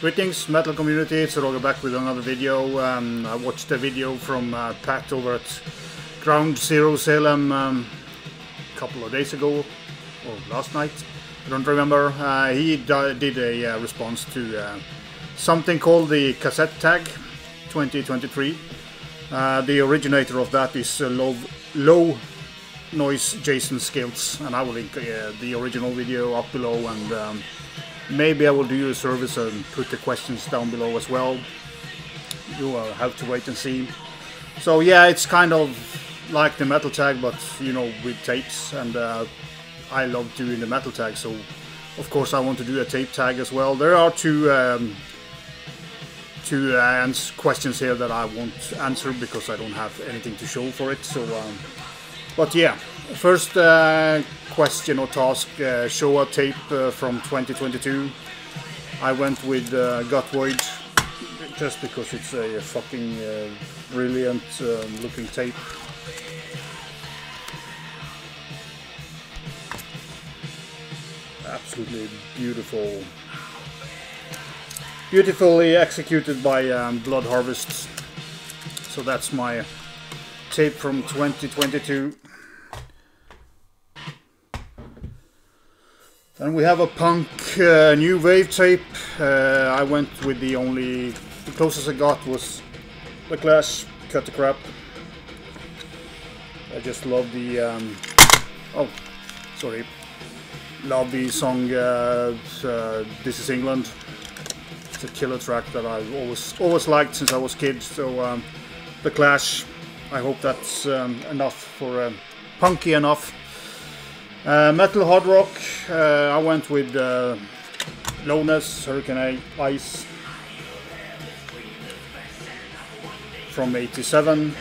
Greetings metal community, it's Roger back with another video. Um, I watched a video from uh, Pat over at Ground Zero Salem um, a couple of days ago, or last night, I don't remember. Uh, he did a uh, response to uh, something called the cassette tag 2023. Uh, the originator of that is uh, low, low noise Jason Skilz, and I will link the original video up below and um, Maybe I will do you a service and put the questions down below as well. You will have to wait and see. So yeah, it's kind of like the metal tag, but you know, with tapes, and uh, I love doing the metal tag, so of course I want to do a tape tag as well. There are two um, two uh, questions here that I won't answer because I don't have anything to show for it. So, um, but yeah, first uh, question or task, uh, show a tape uh, from 2022. I went with uh, just because it's a, a fucking uh, brilliant um, looking tape. Absolutely beautiful. Beautifully executed by um, Blood Harvest. So that's my tape from 2022. Then we have a punk uh, new wave tape. Uh, I went with the only, the closest I got was the Clash Cut the Crap. I just love the, um, oh, sorry, love the song uh, uh, This Is England. It's a killer track that I've always always liked since I was kid. So um, the Clash, I hope that's um, enough for uh, punky enough. Uh, metal hard rock, uh, I went with uh, Loudness, Hurricane Eyes from 87.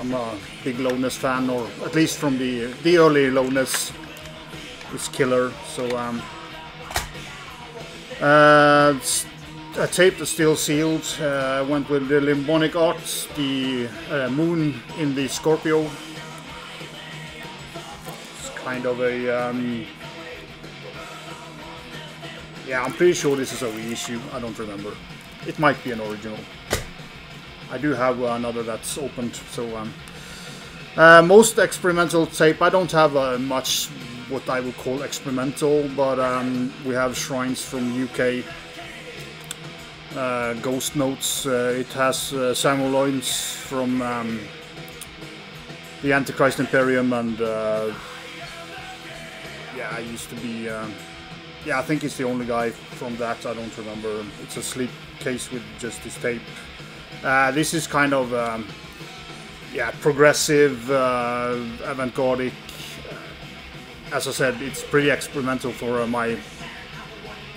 I'm a big Loudness fan, or at least from the the early Loudness. It's killer. So um, uh, a tape that's still sealed. Uh, I went with the Limbonic Arts, the uh, Moon in the Scorpio kind of a um, yeah I'm pretty sure this is a reissue. I don't remember. It might be an original. I do have another that's opened so um, uh, most experimental tape I don't have uh, much what I would call experimental but um, we have shrines from UK uh, Ghost Notes. Uh, it has uh, Samuel Loynes from um, the Antichrist Imperium and yeah, I used to be. Um, yeah, I think he's the only guy from that. I don't remember. It's a sleep case with just this tape. Uh, this is kind of um, yeah progressive, uh, avant-garde. As I said, it's pretty experimental for uh, my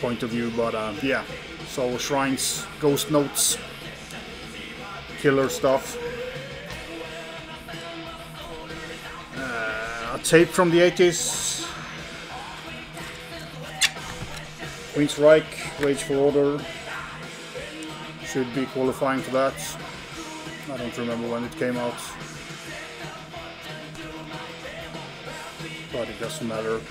point of view, but uh, yeah. So shrines, ghost notes, killer stuff. Uh, a tape from the 80s Queensryche, Rage for Order, should be qualifying for that. I don't remember when it came out. But it doesn't matter.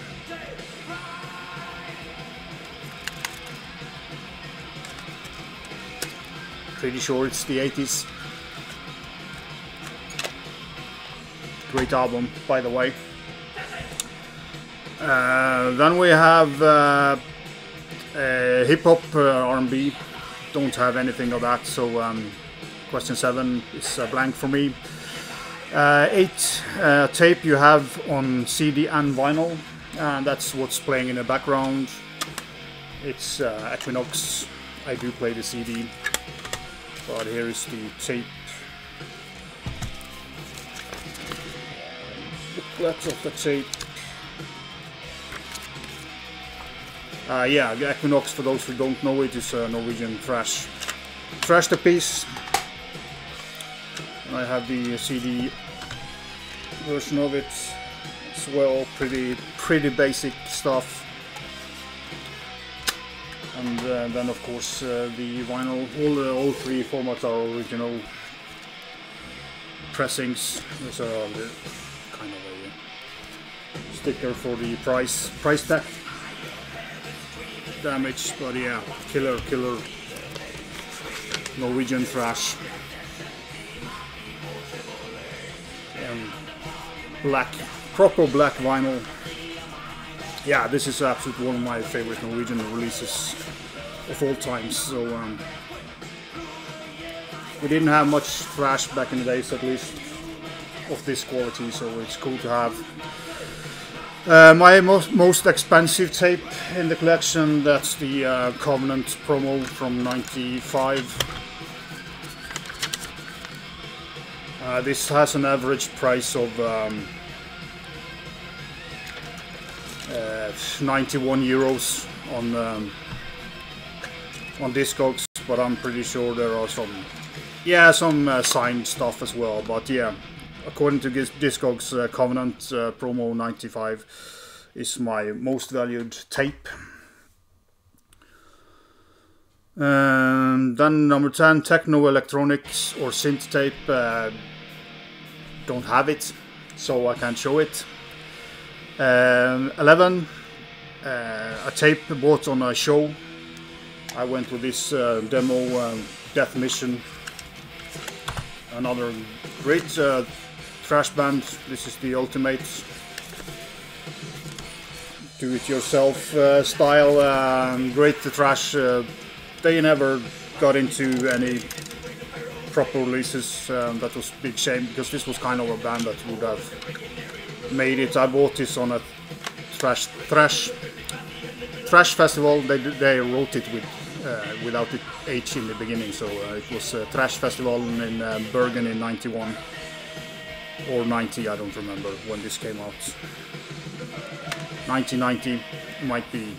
Pretty sure it's the 80s. Great album, by the way. Uh, then we have uh, uh, hip hop, uh, R&B, don't have anything of that. So um, question seven is a blank for me. Uh, eight uh, tape you have on CD and vinyl, and that's what's playing in the background. It's uh, Equinox. I do play the CD, but here is the tape. Booklets of the tape. Uh, yeah, Equinox, for those who don't know it, is a Norwegian thrash, thrash the piece. And I have the CD version of it as well, pretty pretty basic stuff. And uh, then of course uh, the vinyl, all, all three formats are original pressings. There's a kind of a sticker for the price price tag damage, but yeah, killer, killer Norwegian thrash. And black, proper black vinyl. Yeah, this is absolutely one of my favorite Norwegian releases of all times. So um, we didn't have much thrash back in the days, at least of this quality. So it's cool to have. Uh, my most, most expensive tape in the collection, that's the uh, Covenant promo from 95. Uh, this has an average price of um, uh, 91 euros on um, on Discogs, but I'm pretty sure there are some, yeah, some uh, signed stuff as well. But yeah, according to Discogs, uh, Covenant uh, Promo 95 is my most valued tape. Um, then number 10, Techno Electronics or Synth Tape. Uh, don't have it, so I can't show it. Um, 11, uh, a tape bought on a show. I went with this demo um, Death Mission. Another great uh, thrash band. This is the ultimate do-it-yourself uh, style. Um, great trash. Uh, they never got into any proper releases. Um, that was a big shame because this was kind of a band that would have made it. I bought this on a thrash thrash thrash festival. They they wrote it with uh, without the H in the beginning, so uh, it was a thrash festival in uh, Bergen in '91 or 90. I don't remember when this came out. 1990 might be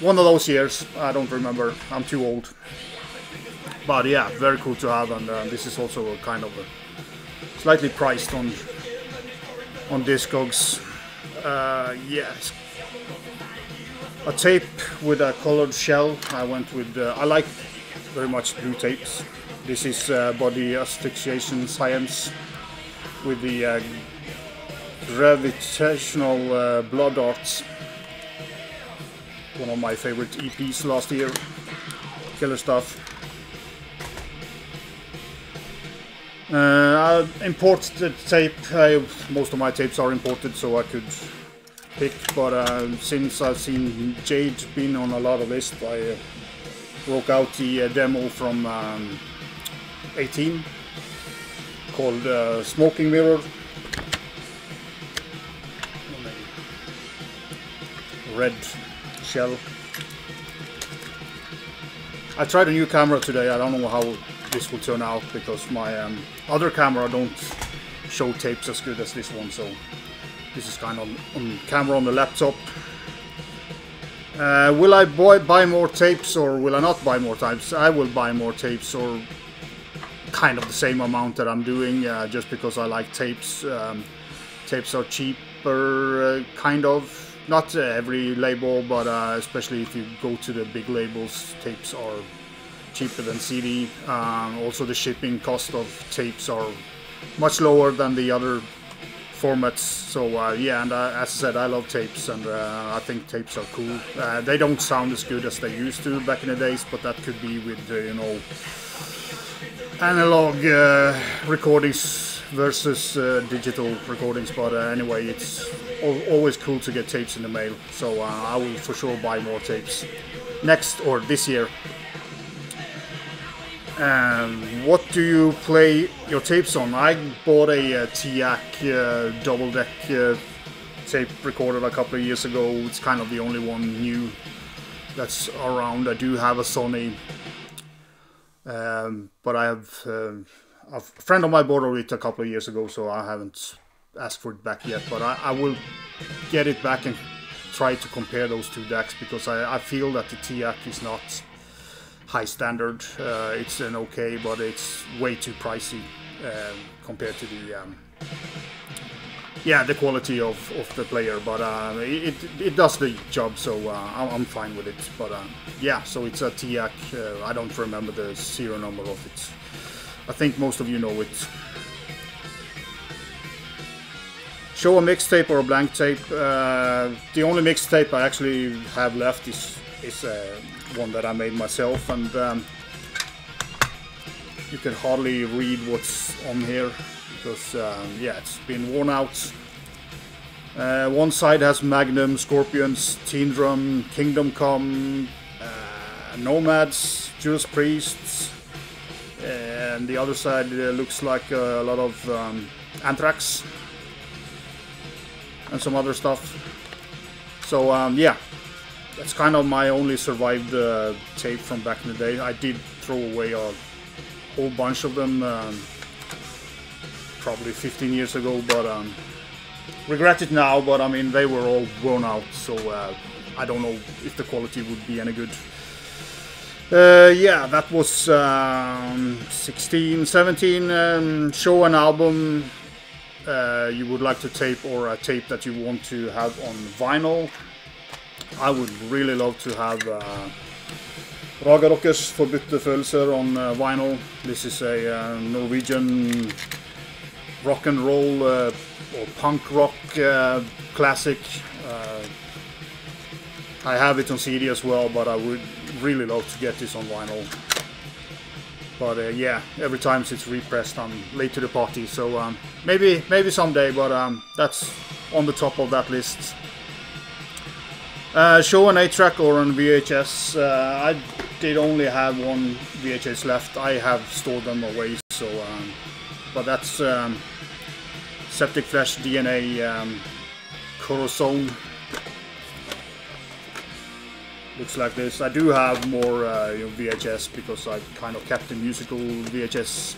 one of those years. I don't remember. I'm too old but yeah, very cool to have, and uh, this is also a kind of slightly priced on on Discogs. Uh, yes, a tape with a colored shell. I went with. Uh, I like very much blue tapes. This is uh, body asphyxiation science with the uh, gravitational uh, blood arts. One of my favorite EPs last year. Killer stuff. Uh, I imported tape. I, most of my tapes are imported, so I could pick. But uh, since I've seen Jade been on a lot of lists, I uh, broke out the uh, demo from um, 18 called uh, Smoking Mirror. Red shell. I tried a new camera today. I don't know how this will turn out because my um, other camera don't show tapes as good as this one so this is kind of on camera on the laptop uh, will I buy, buy more tapes or will I not buy more tapes I will buy more tapes or kind of the same amount that I'm doing uh, just because I like tapes um, tapes are cheaper uh, kind of not every label but uh, especially if you go to the big labels tapes are cheaper than CD. Um, also, the shipping cost of tapes are much lower than the other formats. So uh, yeah, and uh, as I said, I love tapes, and uh, I think tapes are cool. Uh, they don't sound as good as they used to back in the days, but that could be with uh, you know analog uh, recordings versus digital recordings. But anyway, it's always cool to get tapes in the mail. So I will for sure buy more tapes next or this year. And what do you play your tapes on? I bought a, a TEAC uh, double deck uh, tape recorder a couple of years ago. It's kind of the only one new that's around. I do have a Sony, um, but I have uh, a friend of mine bought it a couple of years ago, so I haven't asked for it back yet. But I, I will get it back and try to compare those two decks because I, I feel that the TEAC is not high standard. Uh, it's an okay, but it's way too pricey uh, compared to the um, yeah the quality of, of the player. But uh, it, it does the job, so uh, I'm fine with it. But uh, yeah, so it's a TEAC. Uh, I don't remember the serial number of it. I think most of you know it. Show a mixtape or a blank tape. the only mixtape I actually have left is is uh, one that I made myself, and um, you can hardly read what's on here because um, yeah, it's been worn out. Uh, one side has Magnum, Scorpions, Teen Drum, Kingdom Come, uh, Nomads, Judas Priests, and the other side uh, looks like a lot of um, Anthrax and some other stuff. So um, yeah, that's kind of my only survived uh, tape from back in the day. I did throw away a whole bunch of them um, probably 15 years ago, but um, regret it now. But I mean, they were all worn out, so uh, I don't know if the quality would be any good. Uh, yeah, that was um, 16, 17. Um, show an album uh, you would like to tape or a tape that you want to have on vinyl. I would really love to have uh, Raga Rockers Forbudte Følelser on uh, vinyl. This is a uh, Norwegian rock and roll uh, or punk rock uh, classic. Uh, I have it on CD as well, but I would really love to get this on vinyl. But uh, yeah, every time it's repressed, I'm late to the party. So um, maybe maybe someday, but um, that's on the top of that list. Uh, show an 8-track or on VHS. Uh, I did only have one VHS left. I have stored them away, so um, but that's um, Septic Flesh DNA um, Corazon. Looks like this. I do have more uh, you know, VHS because I kind of kept the musical VHS,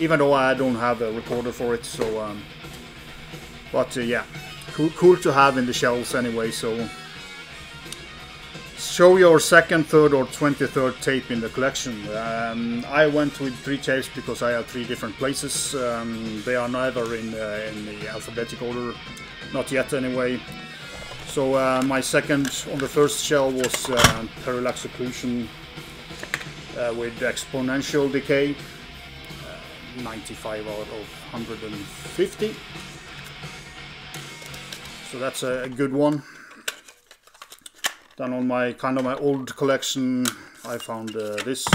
even though I don't have a recorder for it. So, um, but uh, yeah, cool, cool to have in the shelves anyway. So show your second, third, or 23rd tape in the collection. Um, I went with three tapes because I have three different places. Um, they are neither in, uh, in the alphabetic order, not yet anyway. So uh, my second on the first shell was uh, Parallax Occlusion uh, with exponential decay, uh, 95 out of 150. So that's a, a good one. Then on my kind of my old collection, I found uh, this.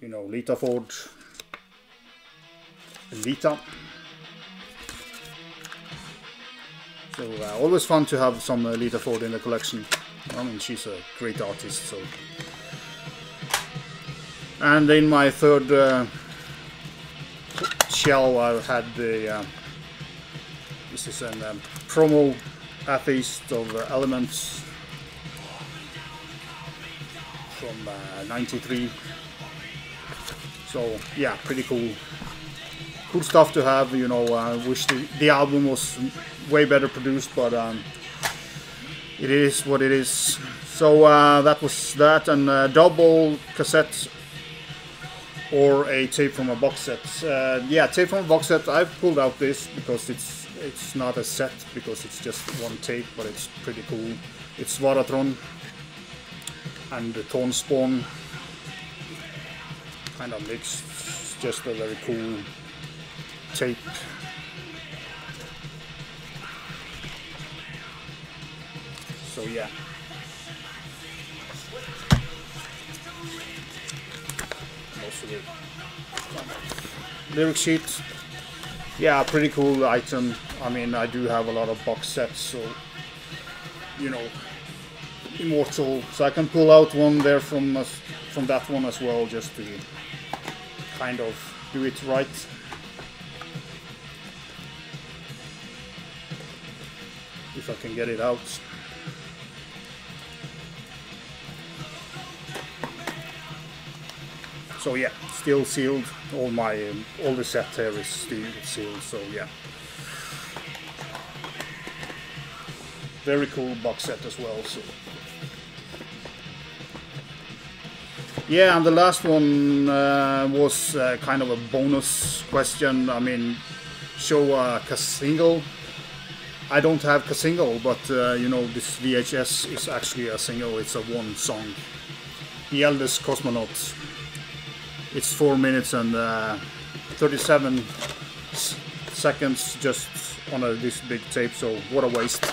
You know, Lita Ford, Lita. So uh, always fun to have some uh, Lita Ford in the collection. I mean, she's a great artist. So, and in my third uh, shell, I had the uh, this is a um, promo atheist of uh, elements from '93. Uh, so yeah, pretty cool cool stuff to have. You know, I wish the, the album was way better produced, but um, it is what it is. So uh, that was that, and a double cassette or a tape from a box set. Uh, yeah, tape from a box set. I've pulled out this because it's it's not a set because it's just one tape, but it's pretty cool. It's Varatron and the Tone Spawn kind of mixed. It's just a very cool tape. So yeah. Most of it. Lyric sheet. Yeah, pretty cool item. I mean, I do have a lot of box sets, so you know, immortal. So I can pull out one there from from that one as well, just to kind of do it right. if I can get it out. So yeah, still sealed. All my um, all the set here is still sealed. So yeah, very cool box set as well. So yeah, and the last one uh, was uh, kind of a bonus question. I mean, show a single I don't have a single, but uh, you know this VHS is actually a single. It's a one song. The Eldest Cosmonaut. It's four minutes and uh, 37 seconds just on a, this big tape. So what a waste.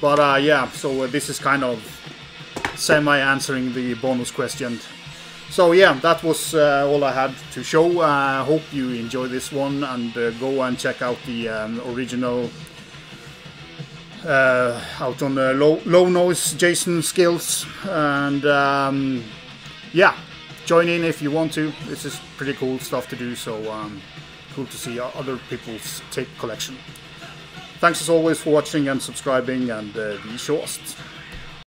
But uh, yeah, so uh, this is kind of semi answering the bonus question. So yeah, that was uh, all I had to show. I hope you enjoy this one and uh, go and check out the um, original uh, out on low, low noise Jason Skilz and um, yeah, join in if you want to. This is pretty cool stuff to do. So um, cool to see other people's tape collection. Thanks as always for watching and subscribing and uh, be shorst.